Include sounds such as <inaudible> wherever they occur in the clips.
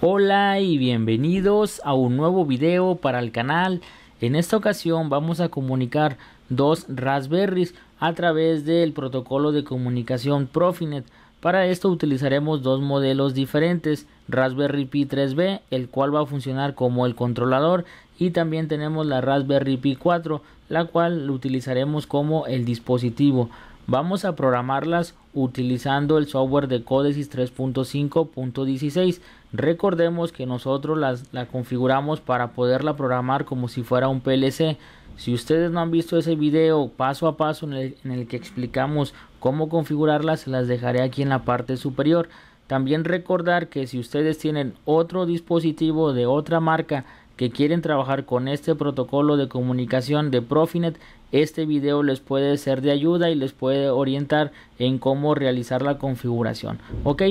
Hola y bienvenidos a un nuevo video para el canal. En esta ocasión vamos a comunicar dos Raspberries a través del protocolo de comunicación Profinet. Para esto utilizaremos dos modelos diferentes, Raspberry Pi 3B, el cual va a funcionar como el controlador, y también tenemos la Raspberry Pi 4, la cual lo utilizaremos como el dispositivo. Vamos a programarlas utilizando el software de Codesys 3.5.16. Recordemos que nosotros las, la configuramos para poderla programar como si fuera un PLC. Si ustedes no han visto ese video paso a paso en el, en el que explicamos cómo configurarla, se las dejaré aquí en la parte superior. También recordar que si ustedes tienen otro dispositivo de otra marca que quieren trabajar con este protocolo de comunicación de Profinet, este video les puede ser de ayuda y les puede orientar en cómo realizar la configuración. Ok,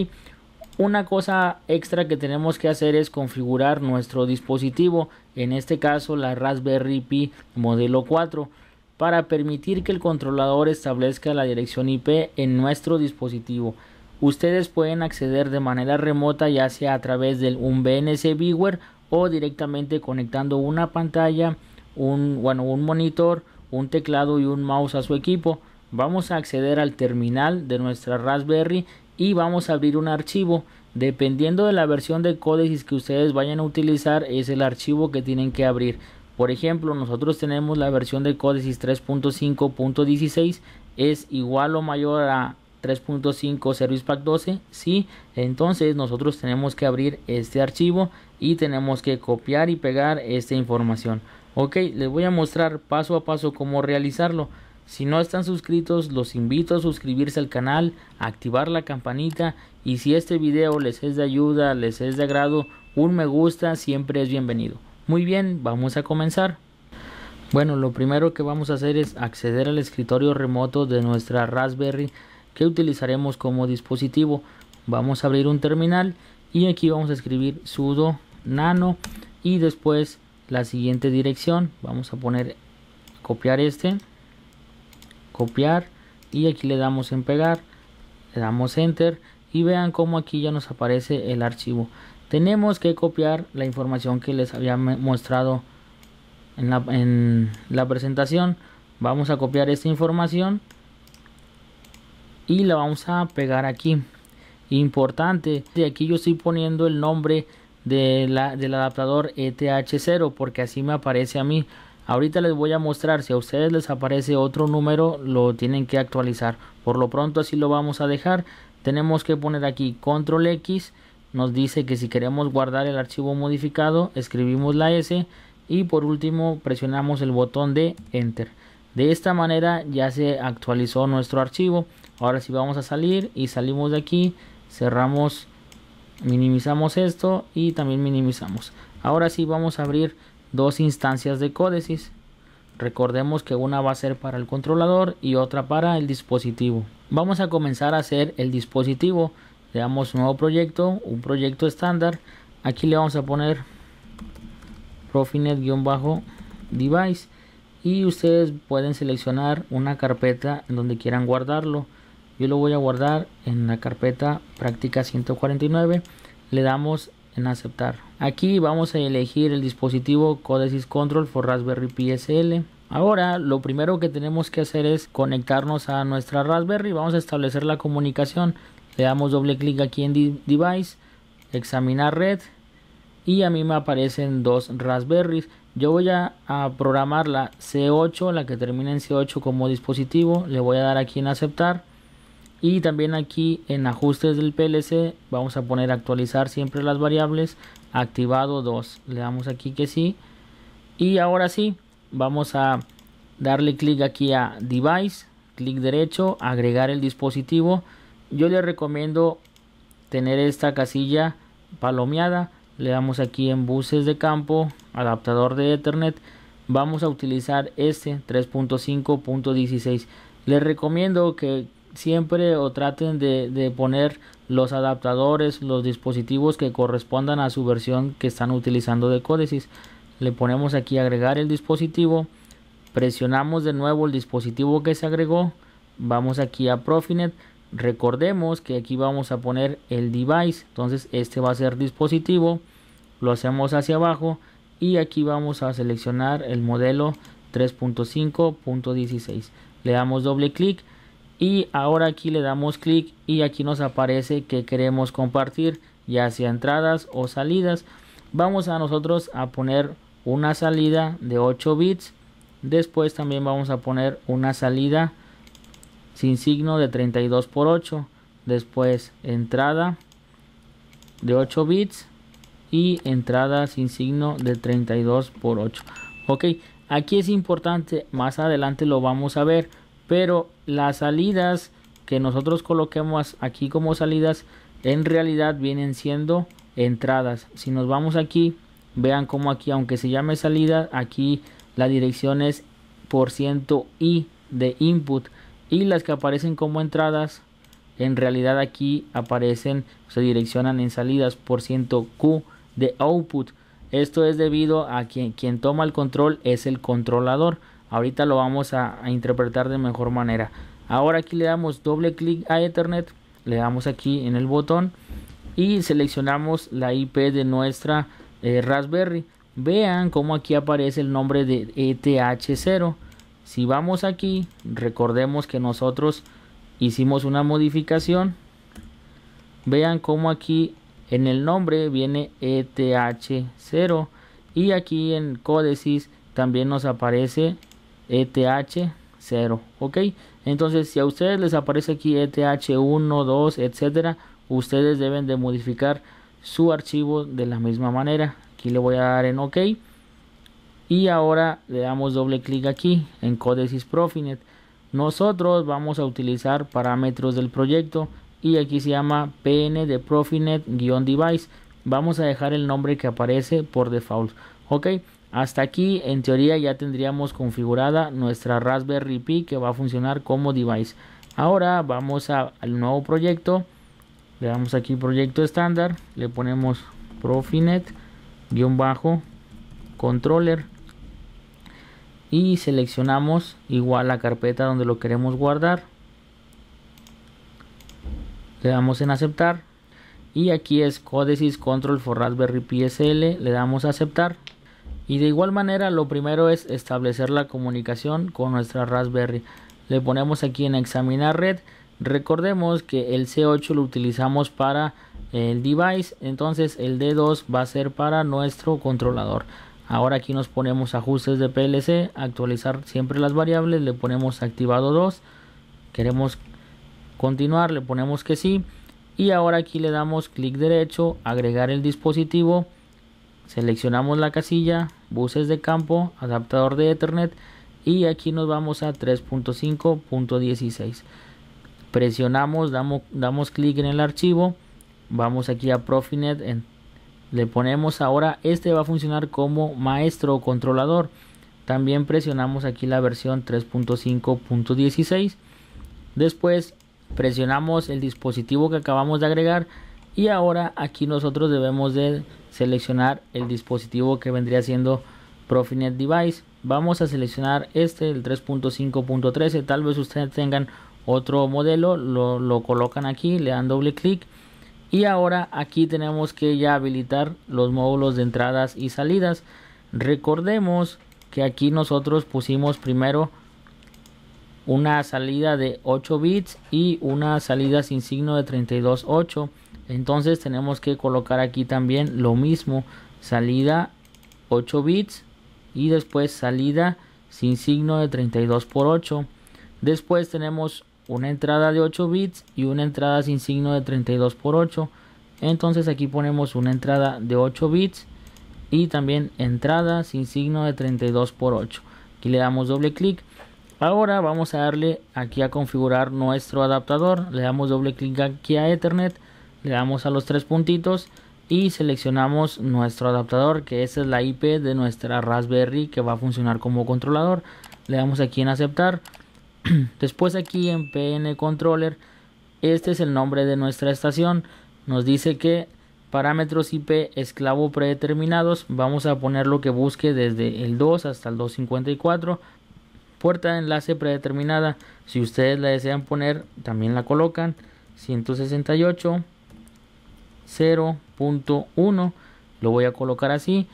una cosa extra que tenemos que hacer es configurar nuestro dispositivo, en este caso la Raspberry Pi modelo 4, para permitir que el controlador establezca la dirección IP en nuestro dispositivo. Ustedes pueden acceder de manera remota ya sea a través del un BNC Viewer o directamente conectando una pantalla, un, bueno, un monitor, un teclado y un mouse a su equipo. Vamos a acceder al terminal de nuestra Raspberry y vamos a abrir un archivo. Dependiendo de la versión de Codesys que ustedes vayan a utilizar, es el archivo que tienen que abrir. Por ejemplo, nosotros tenemos la versión de Codesys 3.5.16, es igual o mayor a 3.5 Service Pack 12, sí, entonces nosotros tenemos que abrir este archivo y tenemos que copiar y pegar esta información. Ok, les voy a mostrar paso a paso cómo realizarlo. Si no están suscritos, los invito a suscribirse al canal, activar la campanita y si este video les es de ayuda, les es de agrado, un me gusta siempre es bienvenido. Muy bien, vamos a comenzar. Bueno, lo primero que vamos a hacer es acceder al escritorio remoto de nuestra Raspberry que utilizaremos como dispositivo. Vamos a abrir un terminal y aquí vamos a escribir sudo nano y después la siguiente dirección. Vamos a poner copiar este, copiar y aquí le damos en pegar, le damos enter y vean cómo aquí ya nos aparece el archivo. Tenemos que copiar la información que les había mostrado en la, en la presentación. Vamos a copiar esta información y la vamos a pegar aquí importante de aquí yo estoy poniendo el nombre de la, del adaptador ETH0 porque así me aparece a mí ahorita les voy a mostrar si a ustedes les aparece otro número lo tienen que actualizar. Por lo pronto así lo vamos a dejar. Tenemos que poner aquí control X. Nos dice que si queremos guardar el archivo modificado escribimos la S. Y por último presionamos el botón de enter. De esta manera ya se actualizó nuestro archivo. Ahora si vamos a salir y salimos de aquí. Cerramos minimizamos esto y también minimizamos. Ahora sí vamos a abrir dos instancias de códices. Recordemos que una va a ser para el controlador y otra para el dispositivo. Vamos a comenzar a hacer el dispositivo. Le damos nuevo proyecto un proyecto estándar. Aquí le vamos a poner profinet-device y ustedes pueden seleccionar una carpeta en donde quieran guardarlo. Yo lo voy a guardar en la carpeta práctica 149 le damos en aceptar. Aquí vamos a elegir el dispositivo Codesys Control for Raspberry Pi SL ahora lo primero que tenemos que hacer es conectarnos a nuestra Raspberry. Vamos a establecer la comunicación. Le damos doble clic aquí en device examinar red y a mí me aparecen dos Raspberries. Yo voy a, a, programar la C8 la que termina en C8 como dispositivo. Le voy a dar aquí en aceptar y también aquí en ajustes del PLC vamos a poner actualizar siempre las variables activado 2 le damos aquí que sí. Y ahora sí vamos a darle clic aquí a device clic derecho agregar el dispositivo. Yo le recomiendo tener esta casilla palomeada. Le damos aquí en buses de campo adaptador de ethernet. Vamos a utilizar este 3.5.16 les recomiendo que siempre o traten de, de, poner los adaptadores, los dispositivos que correspondan a su versión que están utilizando de Codesys. Le ponemos aquí agregar el dispositivo, presionamos de nuevo el dispositivo que se agregó, vamos aquí a Profinet, recordemos que aquí vamos a poner el device entonces este va a ser dispositivo lo hacemos hacia abajo y aquí vamos a seleccionar el modelo 3.5.16 le damos doble clic y ahora aquí le damos clic y aquí nos aparece que queremos compartir ya sea entradas o salidas. Vamos a nosotros a poner una salida de 8 bits. Después también vamos a poner una salida sin signo de 32 por 8 después entrada de 8 bits y entrada sin signo de 32 por 8 ok aquí es importante más adelante lo vamos a ver pero las salidas que nosotros coloquemos aquí como salidas en realidad vienen siendo entradas. Si nos vamos aquí vean como aquí aunque se llame salida aquí la dirección es por ciento i de input. Y las que aparecen como entradas en realidad aquí aparecen se direccionan en salidas por ciento q de output. Esto es debido a que quien toma el control es el controlador ahorita lo vamos a, interpretar de mejor manera. Ahora aquí le damos doble clic a ethernet le damos aquí en el botón y seleccionamos la IP de nuestra eh, Raspberry. Vean cómo aquí aparece el nombre de ETH0 si vamos aquí recordemos que nosotros hicimos una modificación. Vean cómo aquí en el nombre viene ETH0 y aquí en códices también nos aparece ETH0 ok. Entonces si a ustedes les aparece aquí ETH1 2 etcétera ustedes deben de modificar su archivo de la misma manera. Aquí le voy a dar en ok. Y ahora le damos doble clic aquí en Codesys Profinet. Nosotros vamos a utilizar parámetros del proyecto y aquí se llama pn de profinet-device vamos a dejar el nombre que aparece por default ok hasta aquí en teoría ya tendríamos configurada nuestra Raspberry Pi que va a funcionar como device. Ahora vamos al nuevo proyecto. Le damos aquí proyecto estándar le ponemos profinet guion bajo controller y seleccionamos igual la carpeta donde lo queremos guardar. Le damos en aceptar y aquí es Codesys Control for Raspberry Pi SL le damos a aceptar y de igual manera lo primero es establecer la comunicación con nuestra Raspberry le ponemos aquí en examinar red Recordemos que el C8 lo utilizamos para el device, entonces el D2 va a ser para nuestro controlador. Ahora aquí nos ponemos ajustes de PLC, actualizar siempre las variables, le ponemos activado 2. Queremos continuar, le ponemos que sí. Y ahora aquí le damos clic derecho, agregar el dispositivo. Seleccionamos la casilla, buses de campo, adaptador de Ethernet y aquí nos vamos a 3.5.16 presionamos, damos, damos clic en el archivo, vamos aquí a Profinet, le ponemos ahora, este va a funcionar como maestro o controlador. También presionamos aquí la versión 3.5.16. Después presionamos el dispositivo que acabamos de agregar y ahora aquí nosotros debemos de seleccionar el dispositivo que vendría siendo Profinet Device. Vamos a seleccionar este, el 3.5.13. Tal vez ustedes tengan otro modelo lo, colocan aquí le dan doble clic y ahora aquí tenemos que ya habilitar los módulos de entradas y salidas recordemos que aquí nosotros pusimos primero una salida de 8 bits y una salida sin signo de 32.8 entonces tenemos que colocar aquí también lo mismo. Salida 8 bits y después salida sin signo de 32 por 8 después tenemos una entrada de 8 bits y una entrada sin signo de 32 por 8 entonces aquí ponemos una entrada de 8 bits y también entrada sin signo de 32 por 8 aquí le damos doble clic. Ahora vamos a darle aquí a configurar nuestro adaptador. Le damos doble clic aquí a ethernet le damos a los tres puntitos y seleccionamos nuestro adaptador que esa es la IP de nuestra Raspberry que va a funcionar como controlador le damos aquí en aceptar <clears throat> Después aquí en PN Controller, este es el nombre de nuestra estación. Nos dice que parámetros IP esclavo predeterminados. Vamos a poner lo que busque desde el 2 hasta el 254. Puerta de enlace predeterminada. Si ustedes la desean poner, también la colocan. 168 0.1 lo voy a colocar así.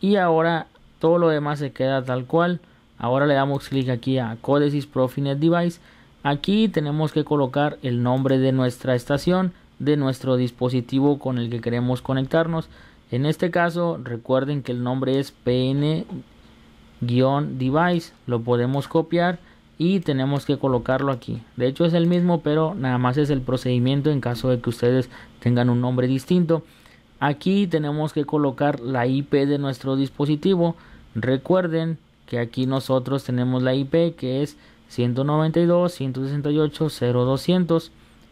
Y ahora todo lo demás se queda tal cual. Ahora le damos clic aquí a Codesys Profinet Device. Aquí tenemos que colocar el nombre de nuestra estación de nuestro dispositivo con el que queremos conectarnos. En este caso recuerden que el nombre es pn-device lo podemos copiar y tenemos que colocarlo aquí. De hecho es el mismo pero nada más es el procedimiento en caso de que ustedes tengan un nombre distinto. Aquí tenemos que colocar la IP de nuestro dispositivo. Recuerden que aquí nosotros tenemos la IP que es 192.168.0.200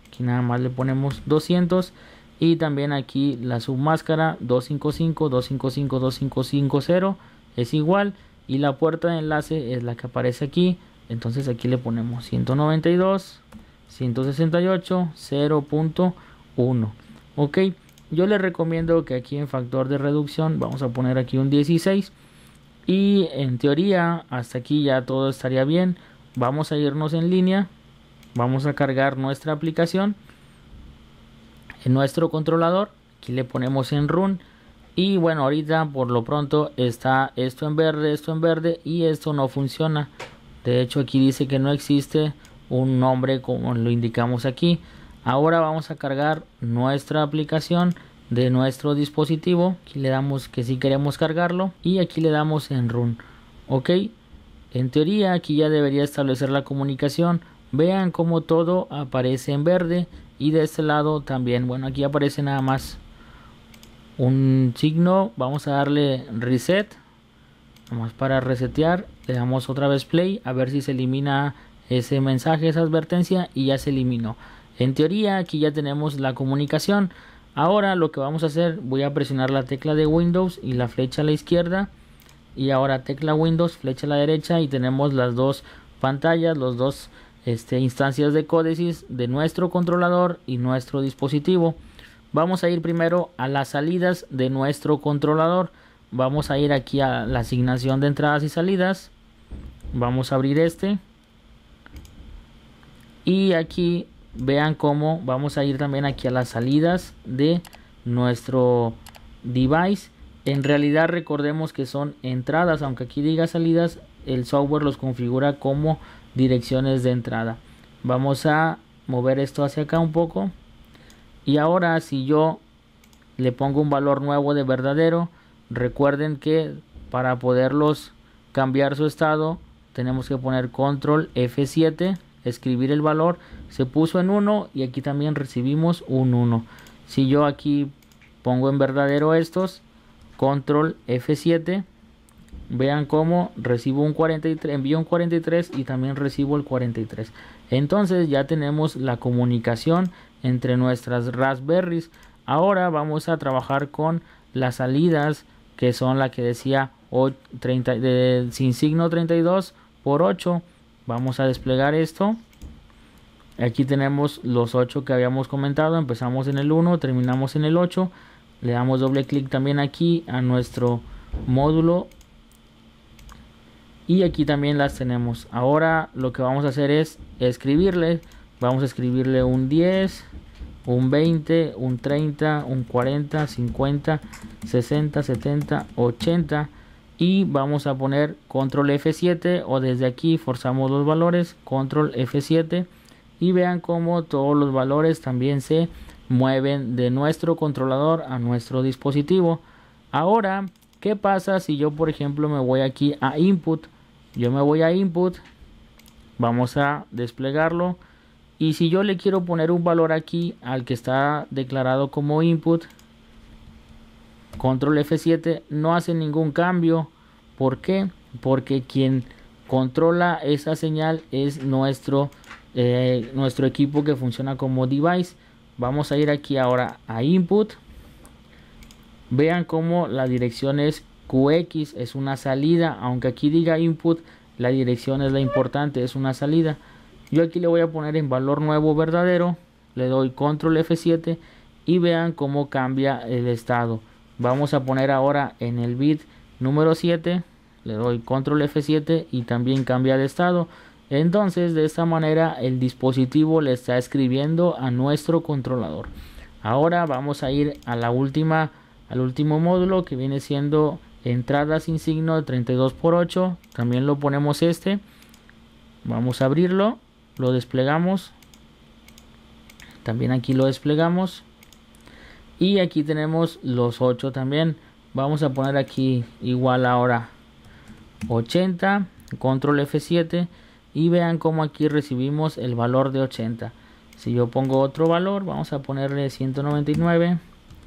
aquí nada más le ponemos 200 y también aquí la submáscara 255.255.255.0 es igual. Y la puerta de enlace es la que aparece aquí. Entonces aquí le ponemos 192 168 0.1 ok yo le recomiendo que aquí en factor de reducción vamos a poner aquí un 16 y en teoría hasta aquí ya todo estaría bien. Vamos a irnos en línea. Vamos a cargar nuestra aplicación en nuestro controlador. Aquí le ponemos en run. Y bueno ahorita por lo pronto está esto en verde esto en verde y esto no funciona. De hecho aquí dice que no existe un nombre como lo indicamos aquí ahora vamos a cargar nuestra aplicación de nuestro dispositivo. Aquí le damos que si queremos cargarlo y aquí le damos en run. Ok. En teoría aquí ya debería establecer la comunicación. Vean como todo aparece en verde y de este lado también. Bueno aquí aparece nada más un signo. Vamos a darle reset. Vamos para resetear le damos otra vez play a ver si se elimina ese mensaje esa advertencia y ya se eliminó en teoría aquí ya tenemos la comunicación. Ahora lo que vamos a hacer voy a presionar la tecla de windows y la flecha a la izquierda. Y ahora tecla windows flecha a la derecha y tenemos las dos pantallas los dos este, instancias de códices de nuestro controlador y nuestro dispositivo. Vamos a ir primero a las salidas de nuestro controlador. Vamos a ir aquí a la asignación de entradas y salidas. Vamos a abrir este. Y aquí vean cómo vamos a ir también aquí a las salidas de nuestro device. En realidad recordemos que son entradas aunque aquí diga salidas el software los configura como direcciones de entrada. Vamos a mover esto hacia acá un poco. Y ahora si yo le pongo un valor nuevo de verdadero recuerden que para poderlos cambiar su estado tenemos que poner control F7 escribir el valor se puso en 1 y aquí también recibimos un 1 si yo aquí pongo en verdadero estos control F7 vean cómo recibo un 43 envío un 43 y también recibo el 43 entonces ya tenemos la comunicación entre nuestras raspberries. Ahora vamos a trabajar con las salidas que son la que decía 30, de, sin signo 32 por 8 vamos a desplegar esto. Aquí tenemos los 8 que habíamos comentado. Empezamos en el 1 terminamos en el 8 le damos doble clic también aquí a nuestro módulo. Y aquí también las tenemos. Ahora lo que vamos a hacer es escribirle. Vamos a escribirle un 10 un 20, un 30, un 40, 50, 60, 70, 80 y vamos a poner control F7 o desde aquí forzamos los valores control F7 y vean cómo todos los valores también se mueven de nuestro controlador a nuestro dispositivo. Ahora qué pasa si yo por ejemplo me voy aquí a input yo me voy a input vamos a desplegarlo y si yo le quiero poner un valor aquí al que está declarado como input control F7 no hace ningún cambio. ¿por qué? porque quien controla esa señal es nuestro eh, nuestro equipo que funciona como device. Vamos a ir aquí ahora a input. Vean cómo la dirección es QX es una salida. Aunque aquí diga input la dirección es la importante es una salida. Yo aquí le voy a poner en valor nuevo verdadero. Le doy control F7 y vean cómo cambia el estado vamos a poner ahora en el bit número 7 le doy control F7 y también cambia de estado Entonces de esta manera el dispositivo le está escribiendo a nuestro controlador. Ahora vamos a ir a la última, al último módulo que viene siendo entrada sin signo de 32 por 8. También lo ponemos este. Vamos a abrirlo, lo desplegamos. También aquí lo desplegamos. Y aquí tenemos los 8 también. Vamos a poner aquí igual ahora 80, control F7 y vean cómo aquí recibimos el valor de 80 si yo pongo otro valor vamos a ponerle 199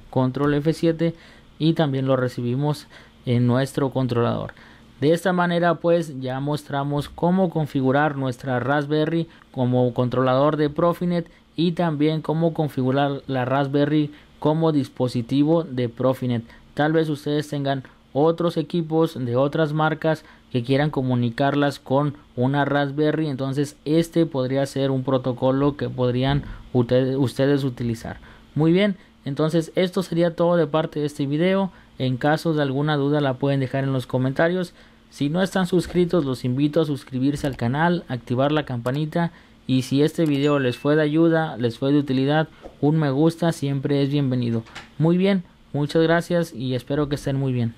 control F7 y también lo recibimos en nuestro controlador. De esta manera pues ya mostramos cómo configurar nuestra Raspberry como controlador de Profinet y también cómo configurar la Raspberry como dispositivo de Profinet. Tal vez ustedes tengan otros equipos de otras marcas que quieran comunicarlas con una Raspberry entonces este podría ser un protocolo que podrían ustedes utilizar. Muy bien entonces esto sería todo de parte de este video. En caso de alguna duda la pueden dejar en los comentarios. Si no están suscritos los invito a suscribirse al canal activar la campanita y si este video les fue de ayuda les fue de utilidad un me gusta siempre es bienvenido. Muy bien muchas gracias y espero que estén muy bien